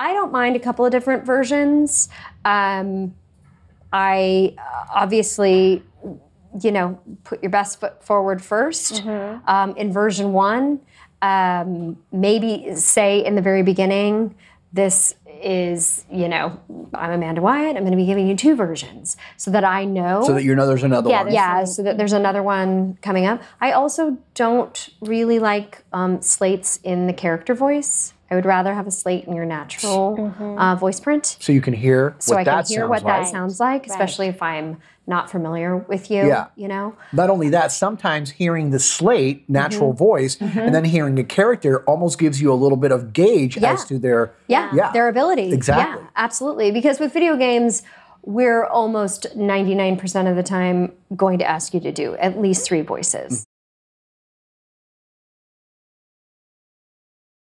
I don't mind a couple of different versions. Um, I obviously, you know, put your best foot forward 1st Um, in version one, um, maybe say in the very beginning, this is, you know, I'm Amanda Wyatt. I'm going to be giving you two versions so that I know. So that you know there's another Yeah, one. yeah, so that there's another one coming up. I also don't really like um, slates in the character voice. I would rather have a slate in your natural uh, voice print, So you can hear so what I can hear sounds what like. that sounds like, especially if I'm not familiar with you. Yeah. You know. Not only that, sometimes hearing the slate, natural Mm-hmm. voice, and then hearing a character almost gives you a little bit of gauge Yeah. as to their Yeah, Yeah. their ability. Exactly. Yeah, absolutely. Because with video games, we're almost 99% of the time going to ask you to do at least three voices.